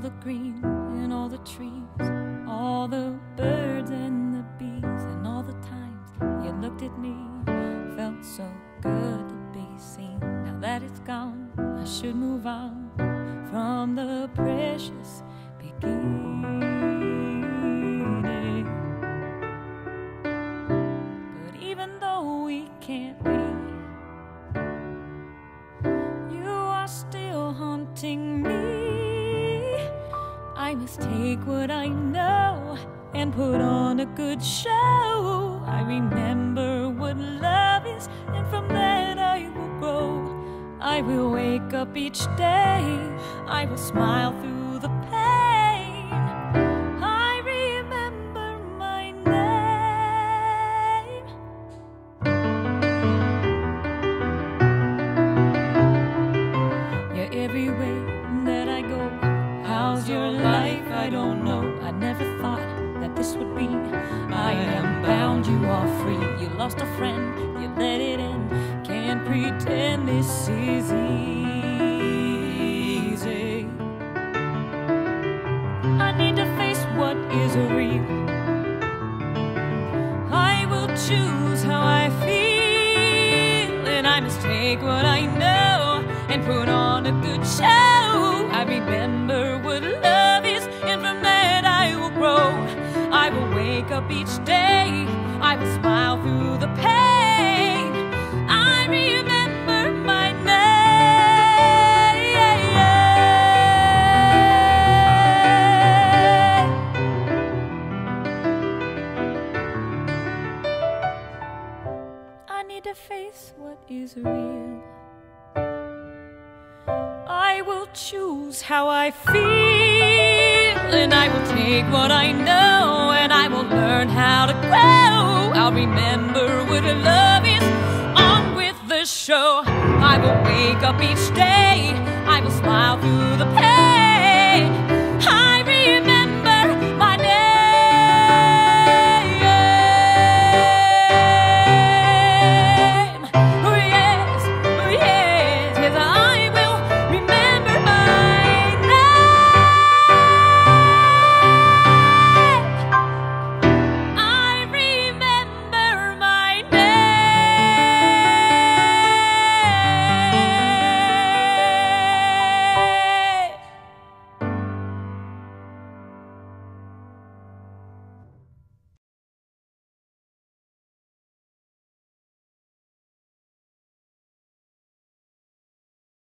the green and all the trees, all the birds and the bees, and all the times you looked at me. Felt so good to be seen. Now that it's gone, I should move on from the precious beginning. But even though we can't be, you are still haunting me. I must take what I know and put on a good show. I remember what love is, and from that I will grow. I will wake up each day, I will smile through I don't know. I never thought that this would be. I am bound, you are free. You lost a friend, you let it in. Can't pretend this is easy. I need to face what is real. I will choose how I feel, and I must take what I know and put on a good show. I remember what face what is real. I will choose how I feel, and I will take what I know, and I will learn how to grow. I'll remember what love is on with the show. I will wake up each day,